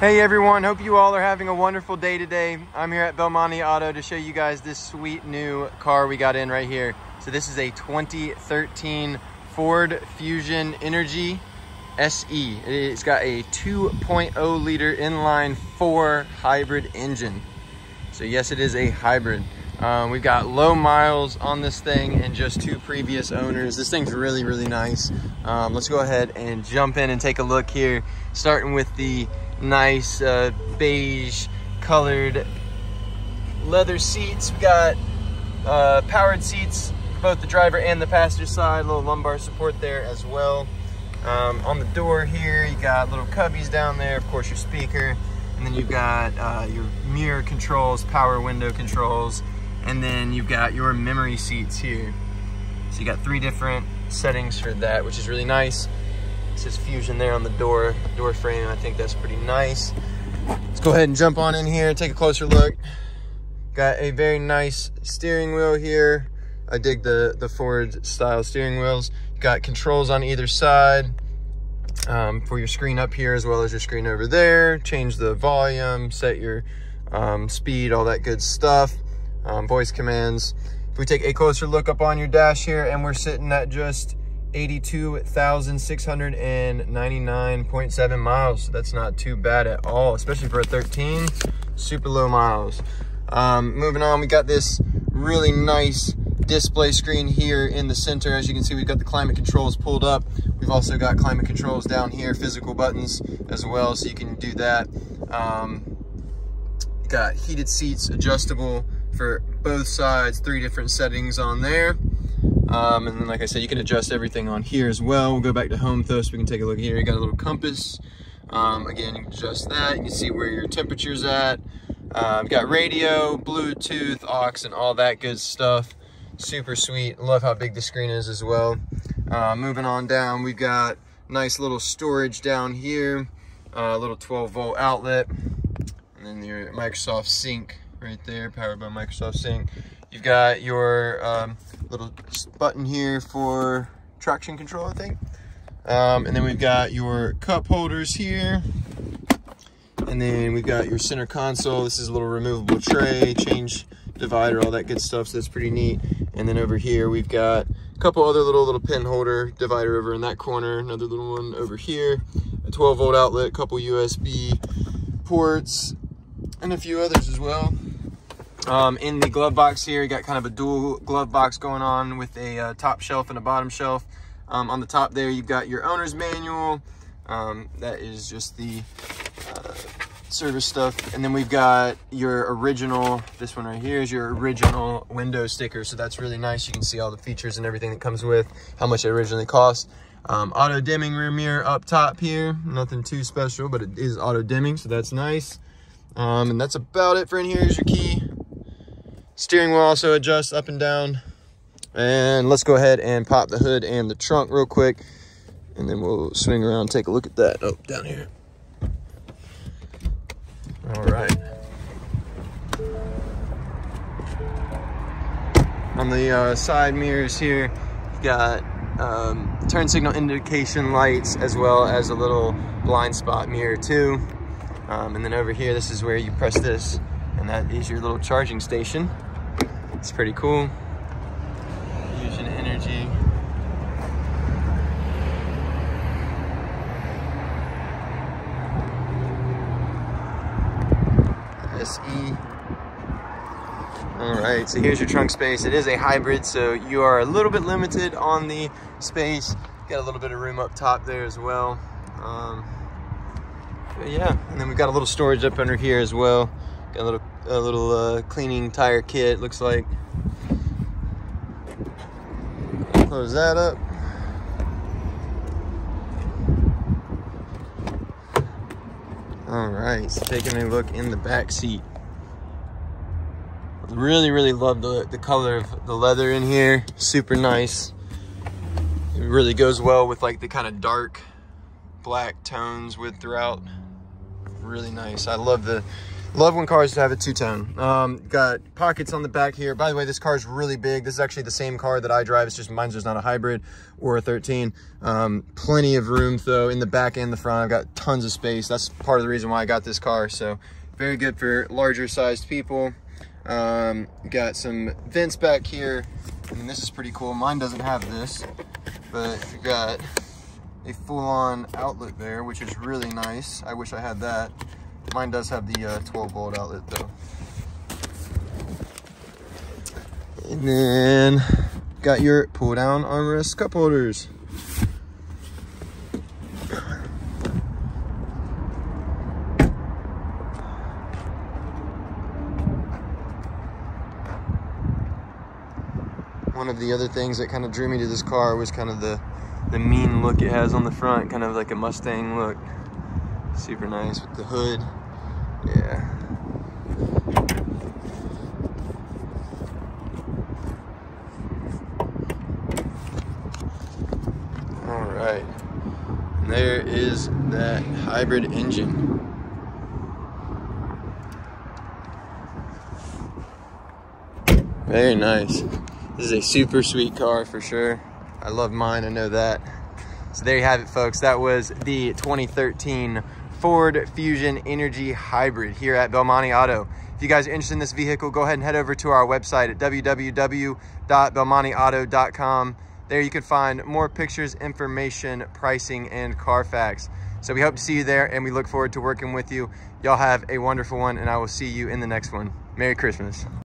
Hey everyone, hope you all are having a wonderful day today. I'm here at Belmonte Auto to show you guys this sweet new car we got in right here. So this is a 2013 Ford Fusion Energi SE. It's got a 2.0 liter inline four hybrid engine. So yes, it is a hybrid. Um, we've got low miles on this thing and just two previous owners. This thing's really, really nice. Um, let's go ahead and jump in and take a look here, starting with the nice uh, beige colored leather seats. We got uh, powered seats, both the driver and the passenger side, a little lumbar support there as well. Um, on the door here, you got little cubbies down there, of course your speaker, and then you've got uh, your mirror controls, power window controls, and then you've got your memory seats here. So you got three different settings for that, which is really nice. It says Fusion there on the door, door frame. I think that's pretty nice. Let's go ahead and jump on in here, take a closer look. Got a very nice steering wheel here. I dig the, the Ford style steering wheels. Got controls on either side um, for your screen up here as well as your screen over there. Change the volume, set your um, speed, all that good stuff. Um, voice commands. If we take a closer look up on your dash here and we're sitting at just 82,699.7 miles. That's not too bad at all, especially for a 13, super low miles. Um, moving on, we got this really nice display screen here in the center. As you can see, we've got the climate controls pulled up. We've also got climate controls down here, physical buttons as well, so you can do that. Um, got heated seats, adjustable for both sides, three different settings on there. Um, and then, like I said, you can adjust everything on here as well. We'll go back to home though, we can take a look here. You got a little compass. Um, again, you can adjust that. You can see where your temperature's at. Have got radio, Bluetooth, aux, and all that good stuff. Super sweet. Love how big the screen is as well. Uh, moving on down, we've got nice little storage down here. A uh, little 12 volt outlet. And then your Microsoft Sync right there, powered by Microsoft Sync. You've got your um, little button here for traction control, I think. Um, and then we've got your cup holders here. And then we've got your center console. This is a little removable tray, change divider, all that good stuff. So that's pretty neat. And then over here, we've got a couple other little little pin holder divider over in that corner. Another little one over here. A 12 volt outlet, couple USB ports, and a few others as well. Um, in the glove box here, you got kind of a dual glove box going on with a uh, top shelf and a bottom shelf. Um, on the top there, you've got your owner's manual. Um, that is just the uh, service stuff. And then we've got your original, this one right here is your original window sticker. So that's really nice. You can see all the features and everything that comes with, how much it originally cost. Um, auto dimming rear mirror up top here. Nothing too special, but it is auto dimming, so that's nice. Um, and that's about it for in here. Here's your key. Steering wheel also adjusts up and down. And let's go ahead and pop the hood and the trunk real quick. And then we'll swing around and take a look at that. Oh, down here. All right. On the uh, side mirrors here, you've got um, turn signal indication lights as well as a little blind spot mirror too. Um, and then over here, this is where you press this and that is your little charging station. It's pretty cool. Fusion Energi. SE. All right, so here's your trunk space. It is a hybrid, so you are a little bit limited on the space. Got a little bit of room up top there as well. Um, yeah, and then we've got a little storage up under here as well. A little a little uh, cleaning tire kit, looks like. Close that up. All right, so taking a look in the back seat. Really, really love the, the color of the leather in here. Super nice. It really goes well with like the kind of dark black tones with throughout. Really nice. I love the Love when cars have a two-tone. Um, got pockets on the back here. By the way, this car is really big. This is actually the same car that I drive. It's just mine's just not a hybrid or a 13. Um, plenty of room though in the back and the front. I've got tons of space. That's part of the reason why I got this car. So very good for larger sized people. Um, got some vents back here. And this is pretty cool. Mine doesn't have this, but got a full-on outlet there, which is really nice. I wish I had that. Mine does have the uh, 12 volt outlet though. And then got your pull down armrest cup holders. One of the other things that kind of drew me to this car was kind of the the mean look it has on the front, kind of like a Mustang look. Super nice with the hood. Yeah. All right. And there is that hybrid engine. Very nice. This is a super sweet car for sure. I love mine, I know that. So there you have it, folks. That was the 2013 Ford Fusion Energi Hybrid here at Belmonte Auto. If you guys are interested in this vehicle, go ahead and head over to our website at www.belmonteauto.com. There you can find more pictures, information, pricing, and Carfax. So we hope to see you there, and we look forward to working with you. Y'all have a wonderful one, and I will see you in the next one. Merry Christmas.